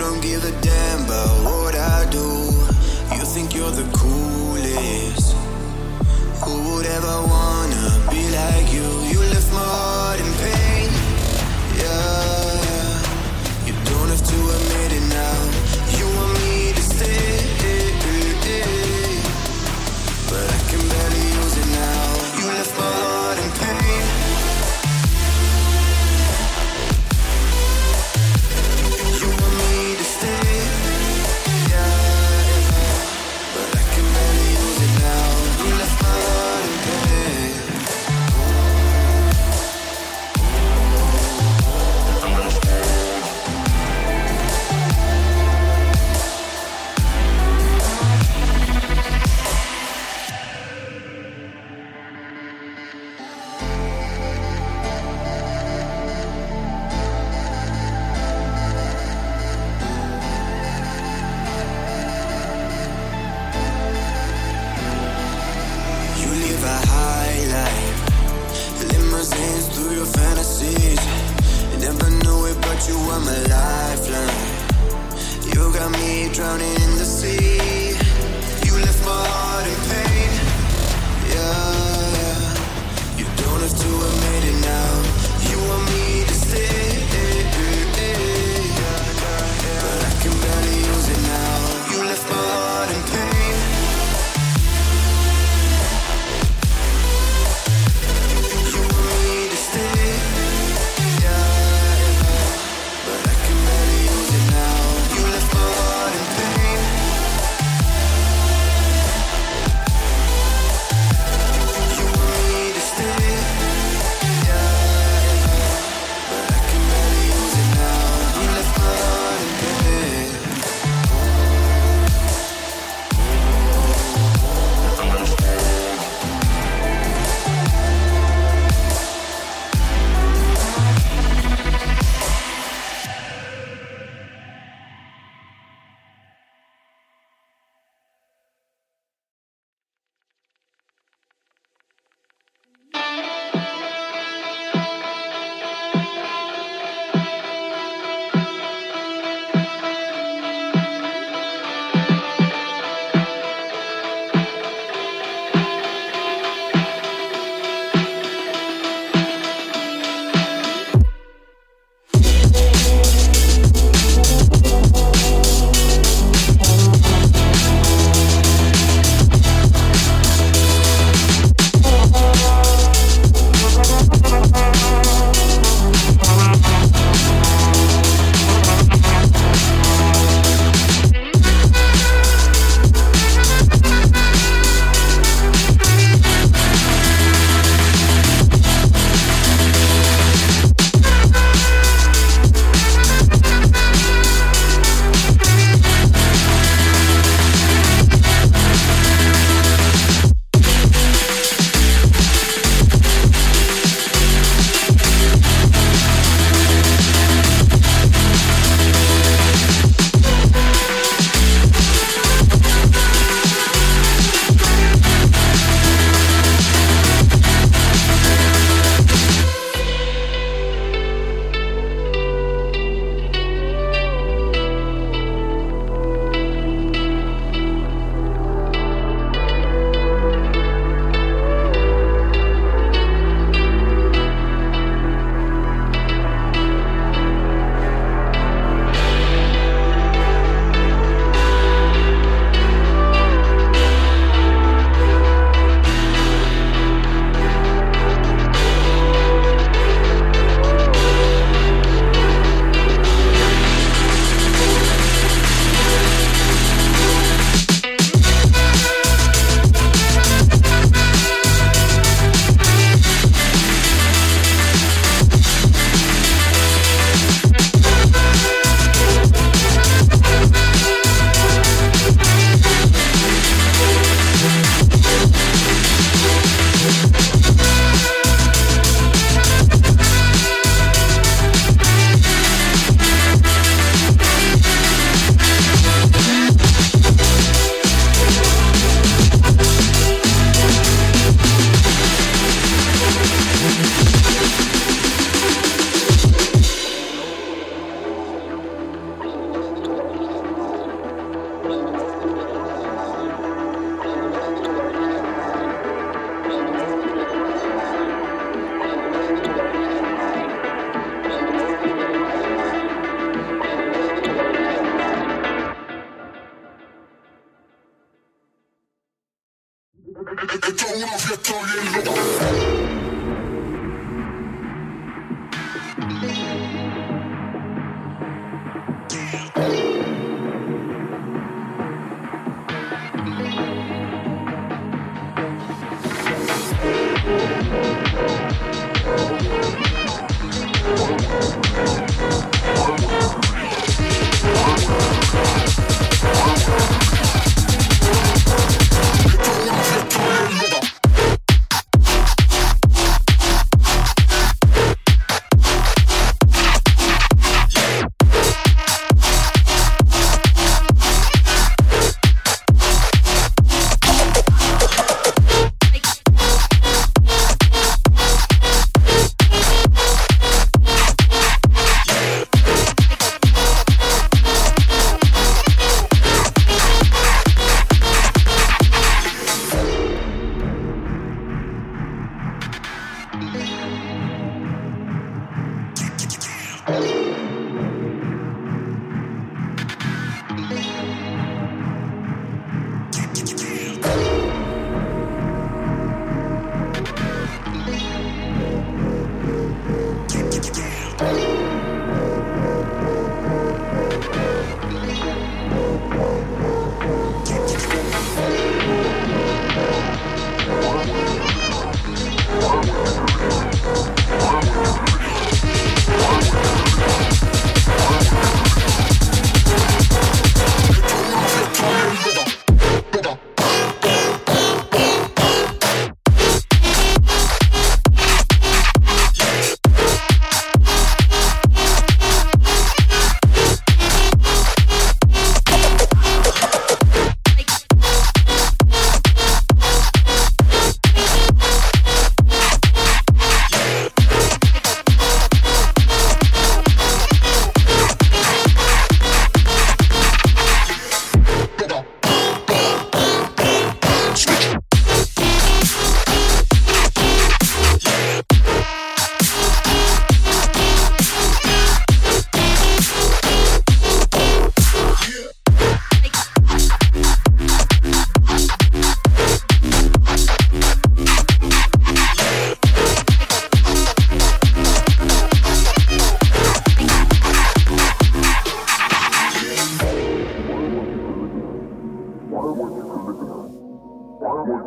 don't give a damn about what I do. You think you're the coolest. Who would ever wanna be like you? You left my heart in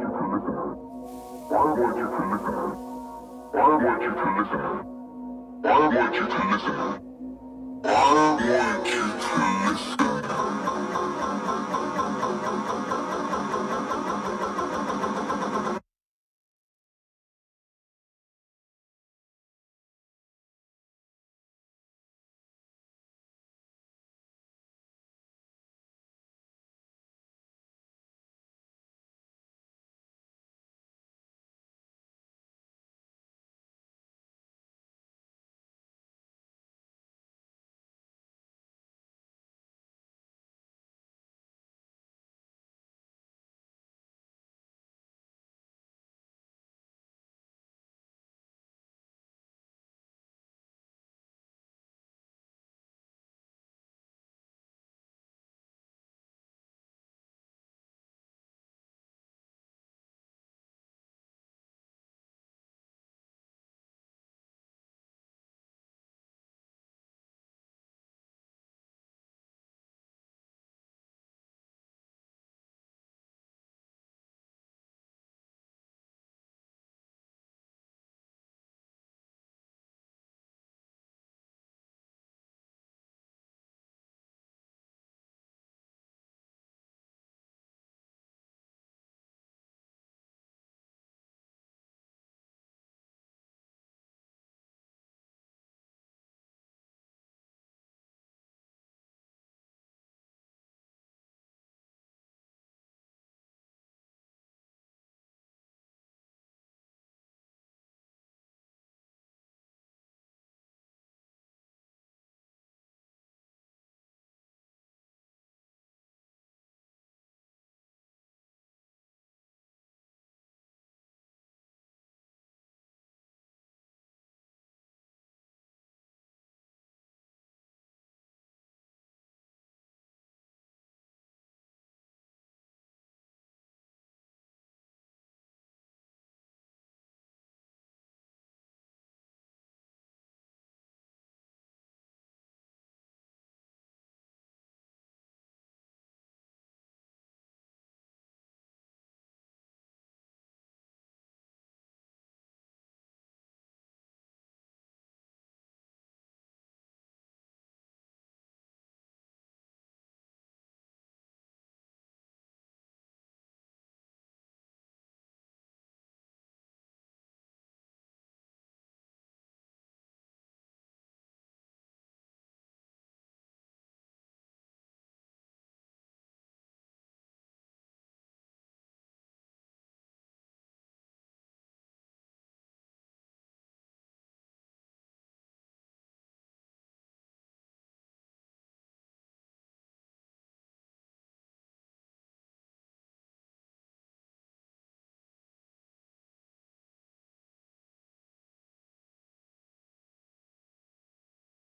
I want you to listen? I want you to listen? I want you to listen?